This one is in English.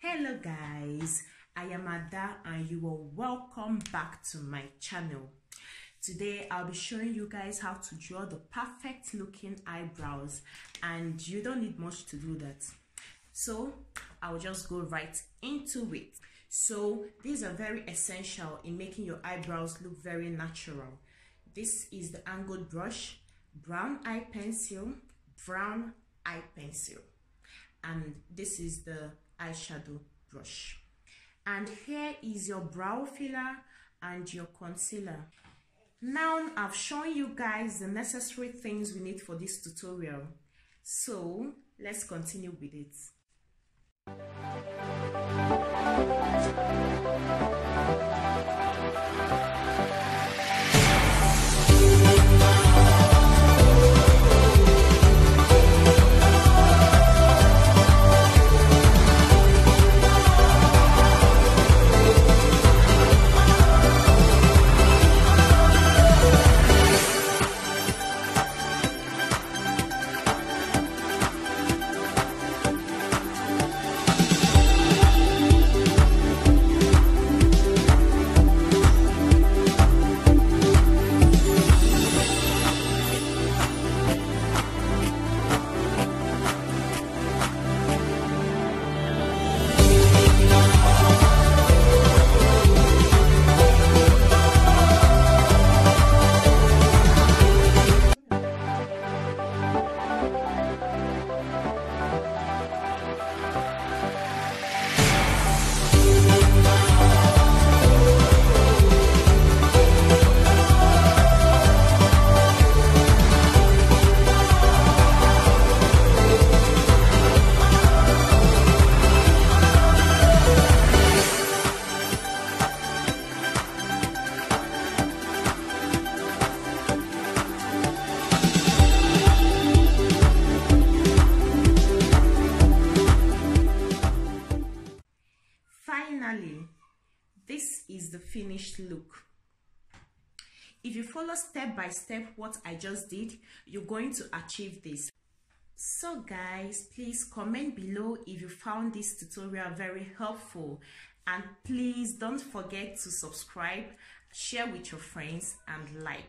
hello guys. I am ada and you are welcome back to my channel. Today i'll be showing you guys how to draw the perfect looking eyebrows and you don't need much to do that. So i'll just go right into it. So these are very essential in making your eyebrows look very natural. This is the angled brush brown eye pencil brown eye pencil and this is the eyeshadow brush. And here is your brow filler and your concealer. Now i've shown you guys the necessary things we need for this tutorial. So let's continue with it finally this is the finished look. If you follow step by step what i just did you're going to achieve this. So guys please comment below if you found this tutorial very helpful. And please don't forget to subscribe share with your friends and like